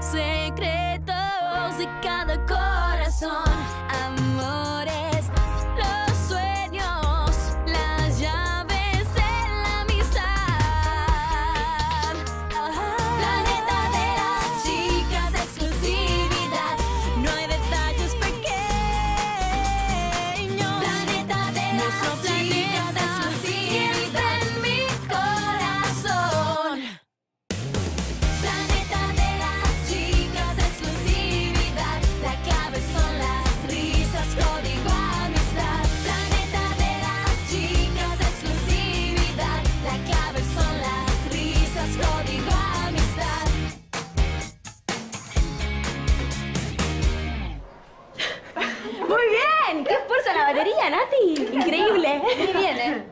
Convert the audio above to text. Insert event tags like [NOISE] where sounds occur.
secretos e cada coisa. Muy bien, qué esfuerzo la batería, Nati. [LAUGHS] Increíble. Muy bien. ¿eh?